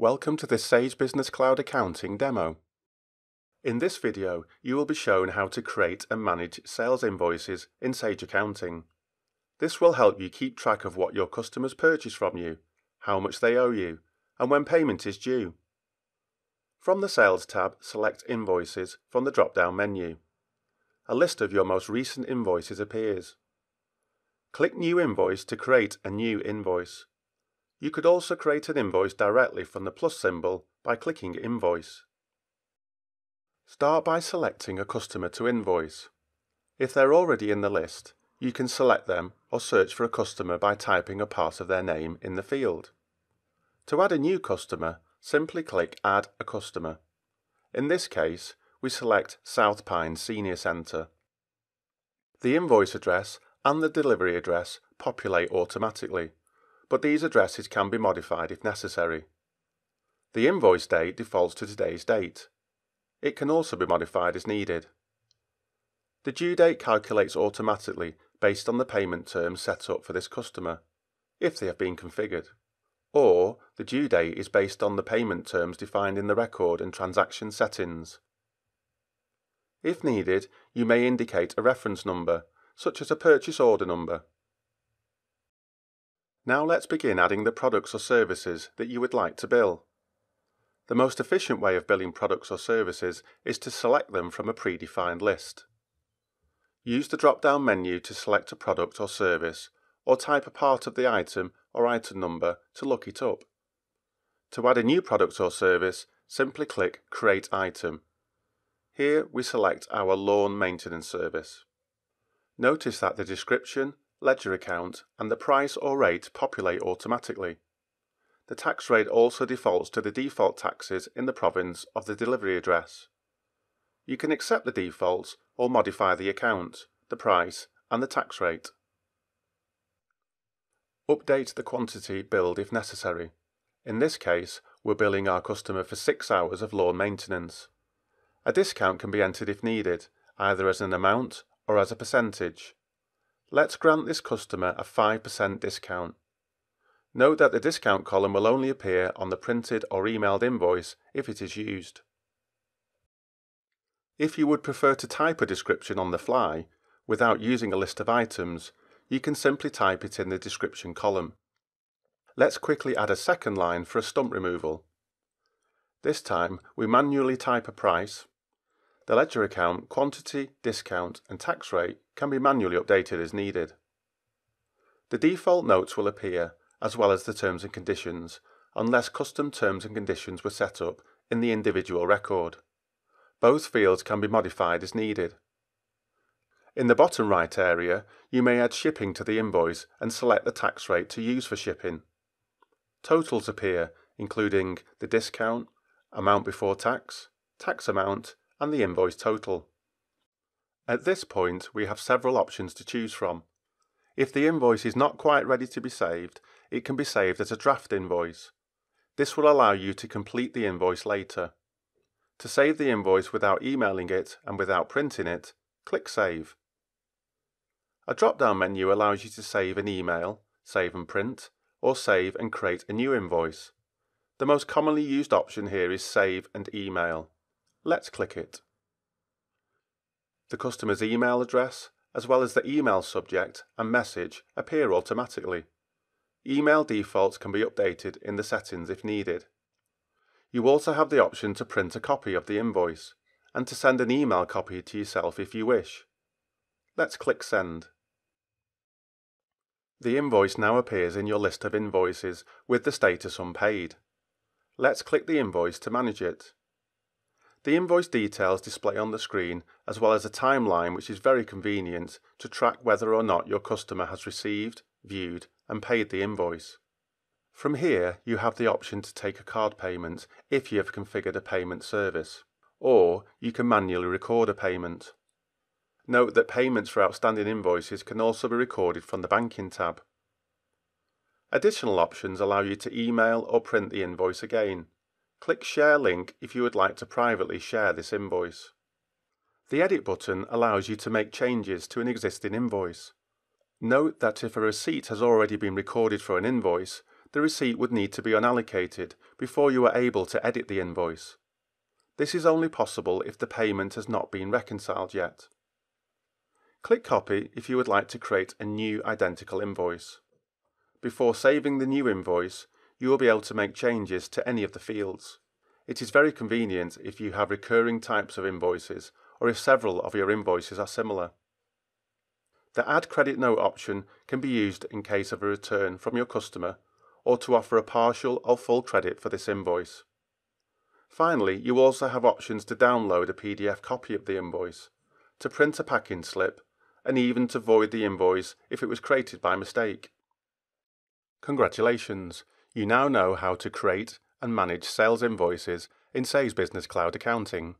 Welcome to this Sage Business Cloud Accounting demo. In this video, you will be shown how to create and manage sales invoices in Sage Accounting. This will help you keep track of what your customers purchase from you, how much they owe you, and when payment is due. From the Sales tab, select Invoices from the drop-down menu. A list of your most recent invoices appears. Click New Invoice to create a new invoice. You could also create an invoice directly from the plus symbol by clicking Invoice. Start by selecting a customer to invoice. If they're already in the list, you can select them or search for a customer by typing a part of their name in the field. To add a new customer, simply click Add a Customer. In this case, we select South Pine Senior Centre. The invoice address and the delivery address populate automatically but these addresses can be modified if necessary. The invoice date defaults to today's date. It can also be modified as needed. The due date calculates automatically based on the payment terms set up for this customer, if they have been configured, or the due date is based on the payment terms defined in the record and transaction settings. If needed, you may indicate a reference number, such as a purchase order number. Now let's begin adding the products or services that you would like to bill. The most efficient way of billing products or services is to select them from a predefined list. Use the drop-down menu to select a product or service, or type a part of the item or item number to look it up. To add a new product or service, simply click Create Item. Here we select our lawn maintenance service. Notice that the description, ledger account, and the price or rate populate automatically. The tax rate also defaults to the default taxes in the province of the delivery address. You can accept the defaults or modify the account, the price, and the tax rate. Update the quantity billed if necessary. In this case, we're billing our customer for six hours of lawn maintenance. A discount can be entered if needed, either as an amount or as a percentage. Let's grant this customer a 5% discount. Note that the discount column will only appear on the printed or emailed invoice if it is used. If you would prefer to type a description on the fly, without using a list of items, you can simply type it in the description column. Let's quickly add a second line for a stump removal. This time we manually type a price, the ledger account, quantity, discount and tax rate can be manually updated as needed. The default notes will appear, as well as the terms and conditions, unless custom terms and conditions were set up in the individual record. Both fields can be modified as needed. In the bottom right area, you may add shipping to the invoice and select the tax rate to use for shipping. Totals appear, including the discount, amount before tax, tax amount, and the invoice total. At this point, we have several options to choose from. If the invoice is not quite ready to be saved, it can be saved as a draft invoice. This will allow you to complete the invoice later. To save the invoice without emailing it and without printing it, click Save. A drop-down menu allows you to save an email, save and print, or save and create a new invoice. The most commonly used option here is Save and Email. Let's click it. The customer's email address, as well as the email subject and message, appear automatically. Email defaults can be updated in the settings if needed. You also have the option to print a copy of the invoice and to send an email copy to yourself if you wish. Let's click Send. The invoice now appears in your list of invoices with the status unpaid. Let's click the invoice to manage it. The invoice details display on the screen as well as a timeline which is very convenient to track whether or not your customer has received, viewed and paid the invoice. From here you have the option to take a card payment if you have configured a payment service, or you can manually record a payment. Note that payments for outstanding invoices can also be recorded from the Banking tab. Additional options allow you to email or print the invoice again, Click Share link if you would like to privately share this invoice. The Edit button allows you to make changes to an existing invoice. Note that if a receipt has already been recorded for an invoice, the receipt would need to be unallocated before you are able to edit the invoice. This is only possible if the payment has not been reconciled yet. Click Copy if you would like to create a new identical invoice. Before saving the new invoice, you will be able to make changes to any of the fields. It is very convenient if you have recurring types of invoices or if several of your invoices are similar. The Add Credit Note option can be used in case of a return from your customer or to offer a partial or full credit for this invoice. Finally, you also have options to download a PDF copy of the invoice, to print a packing slip, and even to void the invoice if it was created by mistake. Congratulations! You now know how to create and manage sales invoices in Sage Business Cloud Accounting.